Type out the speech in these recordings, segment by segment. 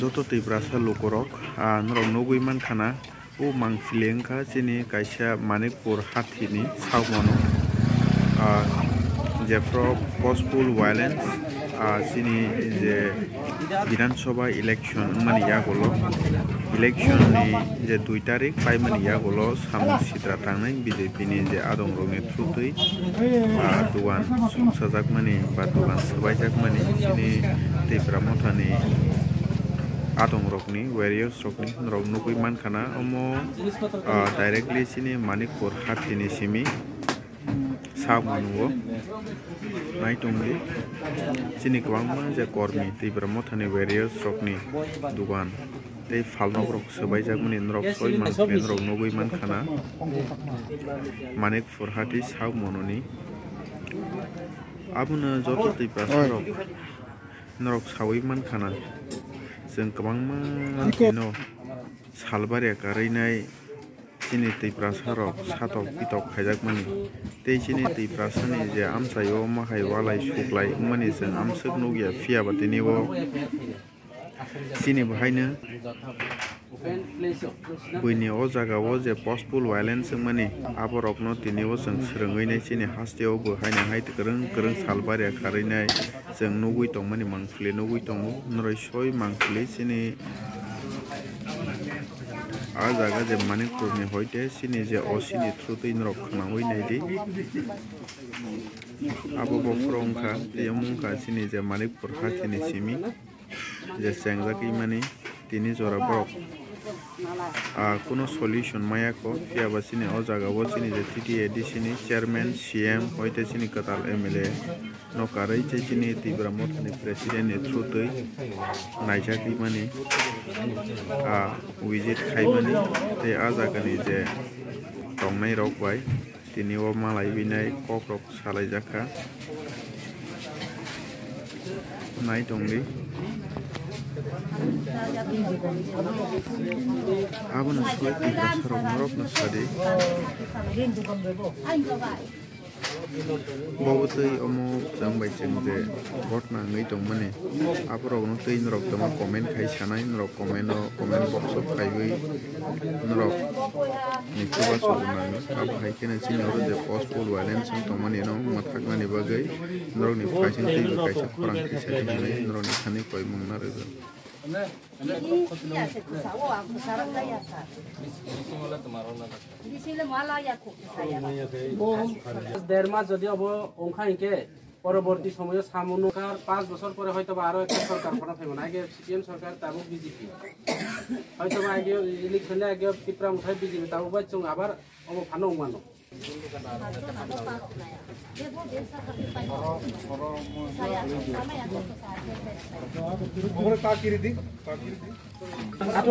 joto tui brasa lokorok norok nogoi mankana o mang fili wngkha chini kaisa manipur hathi ni samono jefro forceful violence chini je বিধান সভা election মানে ইয়াগুলো ইলেকশননি যে দুই তারিখ পাই মানে ইয়াগুলো সামনে সিদ্রা থাংনাই বিজেপিনি যে আদম রঙে থ্রুতই দোকান সংসাজাক মানে বা দোকান সবাইজাক মানে তিনি তীব্রা মথানি atom rokni various rokni rok nukui mankhana omo directly sini manikpur hatini simi sabunuo naitongli sini kwangma je kormi tei bramo thani various rokni dukan tei falnok rok sobai jakmani nrok soi mankhani rok nukui mankhana manikpur hati sabmononi abuna joto tei pasarok nrok sawi mankhana जों गोबांमा no salbaria karinai chini tui prasa rok satok pitok khaijakmani tei chini tui prasani je amsayo mahai walai suklai mani जों amsuk nugya phiaba tini o chini bahaino buini o jagao je postpol violence wngmani aborokno tinio जों swrwngwui chini hasteo bahaina hai kwrwng kwrwng salbaria kharinai जों nugui tongmani mangpili nugui tongo noroi soi mangpili chini आ जागा जे मानिकपुरनि हयते सिनि जे असिनि थ्रुतै नरक खानांगै नायदि आबो बफ्र अंखा ते मुंखा सिनि जे मानिकपुर हाथिनि सिमि যে চেংজাকি মানে তিনি জোড়া ব্রক কোনো সলিউশন মায়াকো পিয়াবাসিনী ও জাগাবসিনী যে টিটি এডিসিনি চেয়ারম্যান সিএম হইতেছিনি কাতাল এমএলএ নকারই চেচিনি তিব্রা মতনি প্রেসিডেন্ট নেতৃত্বই নাইজাকি মানে উইজিট খাই মানে তে আজাগানি যে টংনাই তিনি ও মালাই বিনাই রক সালাই জাকা, নাই টংলি। Abang nak suruh ikhlas kerumah rok nak sedih. Babutai omo jang bai cheng je bot na ngai tong mane apro no tei nrok tama comment khai sana rok comment no comment box of khai bai nrok nikto ba so na ab khai ke na chin aur je post pol violence tong mane no mathak na ne bagai rok ni khai chen tei khai sa khorang khai sa ne rok ni khane koi mong na re দেড় মাস যদি of অংখা ইনকে পরবর্তী সময়ে সামনকার পাঁচ বছর পরে হয়তো আরও একটা সরকার করা থাকবে আগে সিপিএম সরকার তাবো বিজেপি। হয়তো আগে ইলেকশনে আগে টিপ্রাম মুঠাই বিজেপি তাবো বাচ্চং আবার অব ফানো Orang tak kiri di, tak kiri di. Satu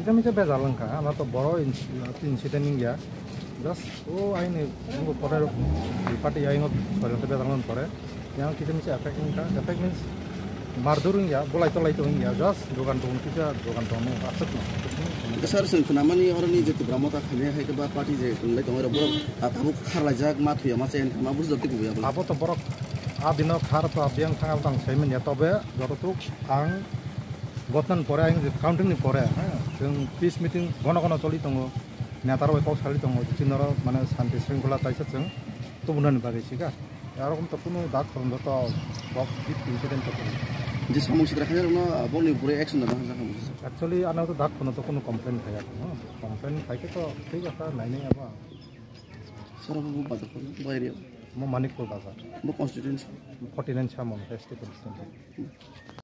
kita bisa bezal langka, atau borrow inci, inciden ini ya, das, oh ini, ini gua pada di party ya ini gua soalnya tapi yang kita bisa efek ini kan, efek means ya, bola itu lah ini ya, das, dua kantong kita, dua kantong ini, aset lah. Kesar orang ini jadi bramo tak hanya hanya kebab party je, orang borok, apa buk hal aja, matu ya, masih yang kamu harus dapat gue ya. Apa tuh borok? Abi nak hal tuh abi yang sangat tentang saya menyatakan, ya, jadi tuh ang গতন পরে আইন counting পরে হ্যাঁ piece meeting ঘন ঘন চলি দো নেতার বৈকও সালি দো চীনের মানে শান্তি শৃঙ্খলা তাইসে যেন তবুনানি বাগেছি গা এরকম তো কোনো দাগ খরম তো ইনসিডেন্ট যে সমস্যা দেখা যায় না বলি উপরে অ্যাকশন না অ্যাকচুয়ালি আনাও তো দাগ খরম তো কোনো কমপ্লেন থাকে হ্যাঁ কমপ্লেন থাকে তো ঠিক আছে নাই নাই আবার স্যার বাজার বাইরে म मणिकपुर बाजार म कन्स्टिट्युन्सी फोर्टी नाइन छ म एसटी कन्स्टिट्युन्सी